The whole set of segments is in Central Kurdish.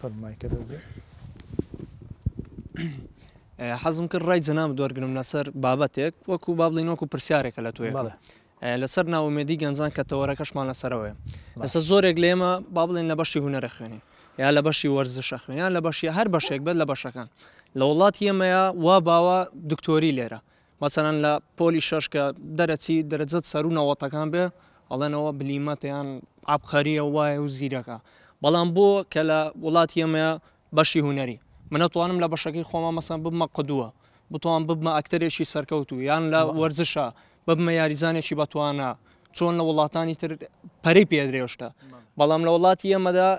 فەرمایکە دەست دێ حەزم کرد ڕای جەناب دوەرگرم لەسەر بابەتێک وەکو بابلین وەکو پرسیارێکە لە توێ لەسەر ناومێدی گەنجان کە تەوەرەکەشمان لەسەرەوەی لەسەر زۆرێک لێمە با بڵێن لە بەشی هوەرە خوێنین یا لە بەشی وەرزشە خوێنیان لە بەشی هەر بەشێک بێت لە بەشەکان لە وڵاتی ئێمەیە وا باوە دکتۆری لێرە مەسەلەن لە پۆلی شەش کە دەرەچی دەرەجەت سەروو نەوەتەکان بێ ئەڵێن ئەوە بلیمەتە یان عەبقەریە و وایە و زیرەکە بەڵام بۆ کە لە وڵاتی ئێمەیە بەشی هونەری من ئەتوانم لە بەشەکەی خۆما مەسەن ببمە قدوە بتوان ببمە ئەکتەرێکی سەرکەوتوو یان لە وەرزشە ببمە یاریزانێکی بەتوانا چۆن لە وڵاتانی تر پەری پێدرێشتە بەڵام لە وڵاتی ئێمەدا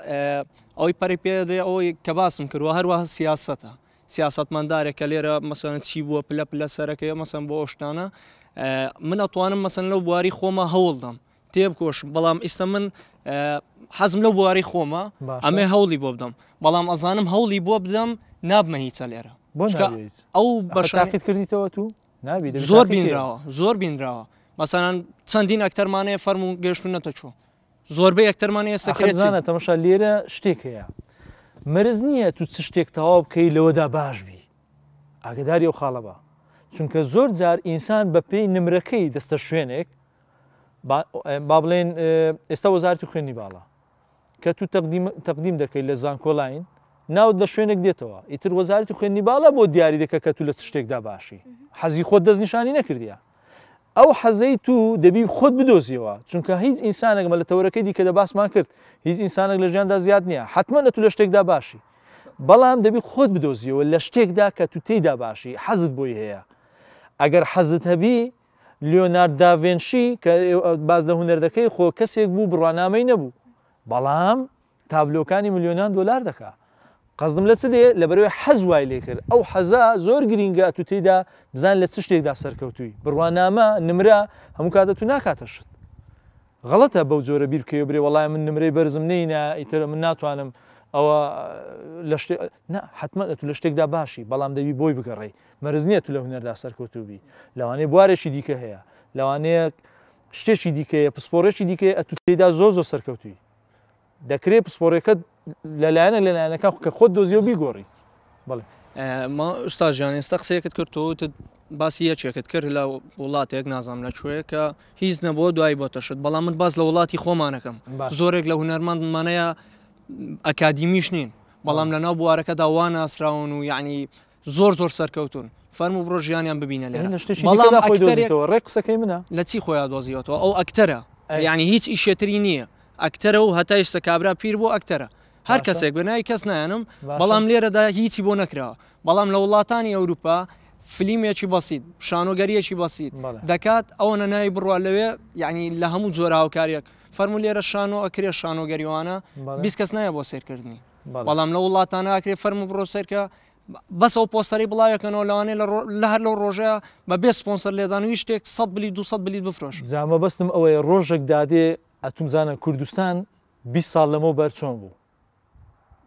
ئەوی پەری پێدرێ ئەوەی کە باسم کردوە هەروە سیاستە سیاسەتمەندارێک کە لێرە مەسەلەن چی بووە پلە پلە سەرەکەیە مەسەن بۆ ئەو شتانە من ئەتوانم مەسەن لەو بواری خۆمە هەوڵدەم تێبکۆشم بەڵام ئیستا من حەزم لەو بواری خۆمە ئەمێ هەوڵی بۆ بدەم بەڵام ئەزانم هەوڵی بۆ بدەم نابمە هیچە لێرە ئەو بەشاقیت کردیتەوە تو نابی زۆر بینراوە زۆر بینراوە مەسەران چەندین ئەکتەرمانەیە فەرمو گەشتونەتە چۆ زۆربەی ئەکتەرمان ئێستا ئاخر کرێچین. زانا تەمەشا لێرە شتێک هەیە مەرز نییە تو چ شتێک تەواو بکەی لەوەدا باش بی ئاگداری ئەو خاڵە بە چونکە زۆر جار ئینسان بە پێی نمرەکەی دەستە شوێنێک با- با بڵێن اه، ئێستا وەزارەتی خوێندنی باڵا کە تو تەقدیم تەقدیم دەکەی لە زانکۆلاین ناوت لە شوێنێک دێتەوە ئیتر وەزارەتی خوێندنی باڵا بۆ دیاری دەکە کە تو لە چ شتێکدا باشی حەزی خۆت دەستنیشانی نەکردیە ئەو حەزەی تو دەبی خۆت بدۆزیەوە چونکە هیچ ئینسانێک مە لە تەوەرەکەی دیکە دە باسمان کرد هیچ ئینسانێک لە ژیاندا زیاد نییە حتممە لە تو لە شتێکدا باشی بەڵام دەبی خۆت بدۆزیەوە لە شتێکدا کە تو تێیدا باشی حەزت بۆی هەیە ئەگەر حەزت هەبی لیۆنارد داڤێنشی کە باز لە هوەردەکەی خۆ کەسێک بوو بڕوانامەی نەبوو بەڵام تابلۆکانی ملیۆنان دۆلار دەکا قەزدم لە چ دێ لەبەرەوەی حەز وای لێ کرد ئەو حەزە زۆر گرینگە ئەتوو تێیدا بزان لە چ شتێکدا سەرکەوتووی بڕوانامە نمرە هەموو کاتە تو ناکاتە شت غەڵەتە بەو جۆرە بیرکەوە برێ وڵای من نمرەی بەرزم نینە ئیتر من ناتوانم ئەوە لە شتێ حتممە تو لە شتێکدا باشی بەڵام دەوی بۆی بگەڕی مەرز نییە تو لە هونەردا سەرکەوتوبی لەوانەیە بوارێکی دیکە هەیە لەوانەیە شتێکی دیکەیە پسپۆڕێکی دیکەیە ئەتو تێدا زۆ زۆ سەرکەوتوی دەکرێت پسپۆڕیەکەت لە لایەنە لە لایەنەکە کە خۆت دۆزیەوە بیگۆڕی بڵێ ما ئوستا ژیان ئێستا قسەیەکت کرد تۆ وتت باسی یەکێکت کرد لە وڵاتێک نازانام لە کوێ کە هیچ نەبووە دوای بۆ تەشت بەڵام من باز لە وڵاتی خۆمانەکەم زۆرێک لە هوەرمەند مانەیە ئەکادیمیش نین بەڵام لە ناو بوارەکەدا وا ناسراون و یعنی زۆر زۆر سەرکەوتون فەرمو بڕۆ ژیانیان ببینە لێ بەڵام ڕێ قسەکەی منە لە چی خۆیان دۆزیەوەەوە ئەو ئەکتەرە ینی هیچ ئیشێتری نییە ئەکتەرە و هەتا ئێستا کابرا پیر بۆ ئەکتەرە هەر کەسێک بەنای کەس نایەنم بەڵام لێرەدا هیچی بۆ نەکراوە بەڵام لە وڵاتانی ئەوروپا فلیمێکی بەسییت شانۆگەریەکی بەسییت دەکات ئەوە نەناوی بڕوا لەوێ یعنی لە هەموو جۆرە هاوکاریەک فەرمولێرە شانۆ ئەکرێ شانۆگەریوانە بیست کەس نایە بۆ سێرکردنی بەڵام لە وڵاتانە ئاکرێ فەرمو بڕۆ سەرکە بەس ئەو پۆستەری بڵاوەکەنەوە لەوانێ لە هەر لەو ڕۆژە بە بێ سپۆنسەر لێدان و شتێک سە بلی دو بلیت بفرۆش جامە بەستم ئەوەیە ڕۆژێک دادێ ئەتوم زانە کوردستان 20 سال لەمە بەر چۆن بوو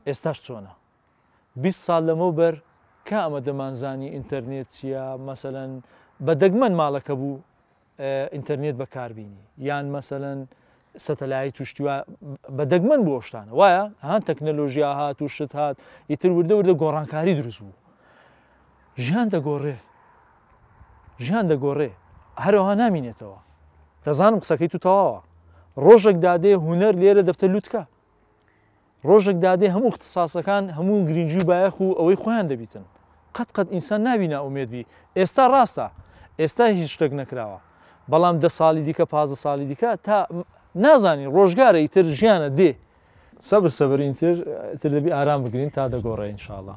ئێستاش چۆنە 20 سال لەمە بەر کا ئەمە دەمانزانی ئینتەرنێت چییە مەسەەن بە دەگمەن ماڵەکە بوو ئینتەرنێت بەکار بینی یان مەسەلەن سەتەلای توشتی وە بە دەگمەن بۆ شتانە وایە هاان تەکنەلۆژیا هات و شت هات ئیتر وردە وردە گۆڕانکاری دروست بوو ژیان دەگۆڕێ ژیان دەگۆڕێ هەرەوە نامینێتەوە دەزانم قسەکەی تو تەواوە ڕۆژێک دادێ هوەر لێرە دەبتە لوتکە ڕۆژەک دادێ هەموو اختساسەکان هەموو گرینگی و بایەخ و ئەوەی خۆیان دەبیتن قەت قەت ئینسان نابی نائومێد بی ئێستا ڕاستە ئێستا هیچ شتەک نەکراوە بەڵام دە ساڵی دیکە پازدە ساڵی دیکە تا نازانی ڕۆژگارە ئیتر ژیانە دێ سەبر سەبر ئینتر ئیتر دەبی ئارام بگرین تا دەگۆڕێ ان شاء اللە.